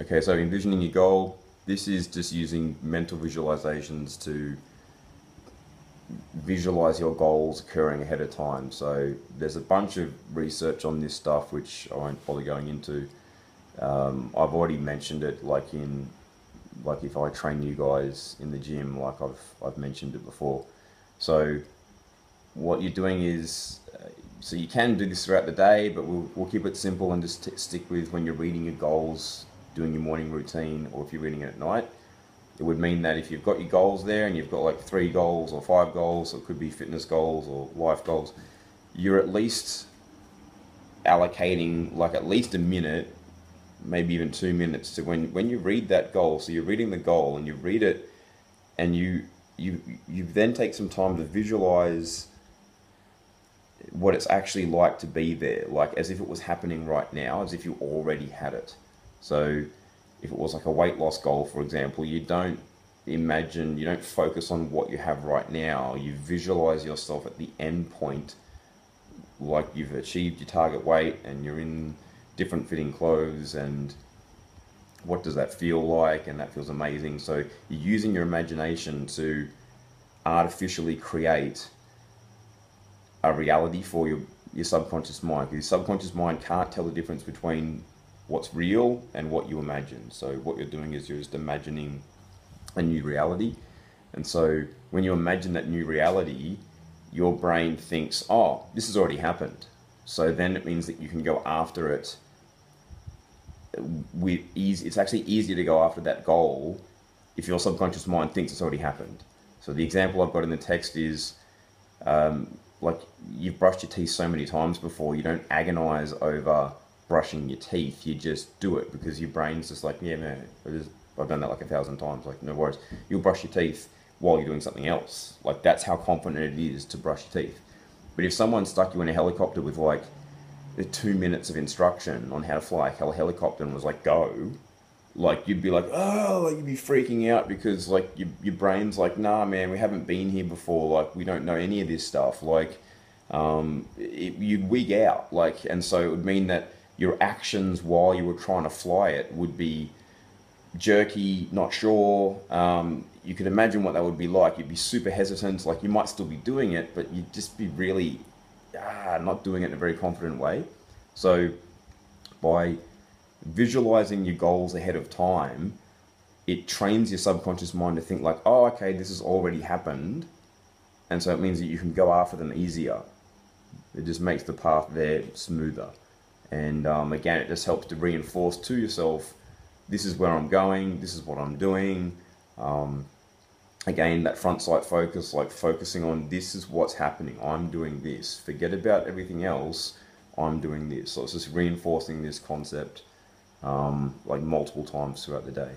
Okay, so envisioning your goal. This is just using mental visualizations to visualize your goals occurring ahead of time. So there's a bunch of research on this stuff, which I won't bother going into. Um, I've already mentioned it, like in, like if I train you guys in the gym, like I've I've mentioned it before. So what you're doing is, uh, so you can do this throughout the day, but we'll we'll keep it simple and just stick with when you're reading your goals, doing your morning routine, or if you're reading it at night. It would mean that if you've got your goals there and you've got like three goals or five goals, or it could be fitness goals or life goals, you're at least allocating like at least a minute maybe even two minutes to when when you read that goal. So you're reading the goal and you read it, and you you you then take some time to visualize what it's actually like to be there, like as if it was happening right now, as if you already had it. So if it was like a weight loss goal, for example, you don't imagine, you don't focus on what you have right now. You visualize yourself at the end point, like you've achieved your target weight and you're in different fitting clothes and what does that feel like and that feels amazing so you're using your imagination to artificially create a reality for your your subconscious mind because your subconscious mind can't tell the difference between what's real and what you imagine. So what you're doing is you're just imagining a new reality. And so when you imagine that new reality your brain thinks oh this has already happened. So then it means that you can go after it with it's actually easier to go after that goal if your subconscious mind thinks it's already happened. So the example I've got in the text is um, like you've brushed your teeth so many times before, you don't agonize over brushing your teeth. You just do it because your brain's just like, yeah, man, I've done that like a thousand times. Like, no worries. You'll brush your teeth while you're doing something else. Like, that's how confident it is to brush your teeth. But if someone stuck you in a helicopter with like two minutes of instruction on how to fly a helicopter and was like, go, like you'd be like, oh, like you'd be freaking out because like your, your brain's like, nah, man, we haven't been here before. Like we don't know any of this stuff. Like um, it, you'd wig out. Like, and so it would mean that your actions while you were trying to fly it would be jerky, not sure. Um, you could imagine what that would be like. You'd be super hesitant. Like you might still be doing it, but you'd just be really ah, not doing it in a very confident way. So by visualizing your goals ahead of time, it trains your subconscious mind to think like, oh, okay, this has already happened. And so it means that you can go after them easier. It just makes the path there smoother. And um, again, it just helps to reinforce to yourself, this is where I'm going, this is what I'm doing. Um, again that front sight focus like focusing on this is what's happening. I'm doing this. Forget about everything else. I'm doing this. So it's just reinforcing this concept um, like multiple times throughout the day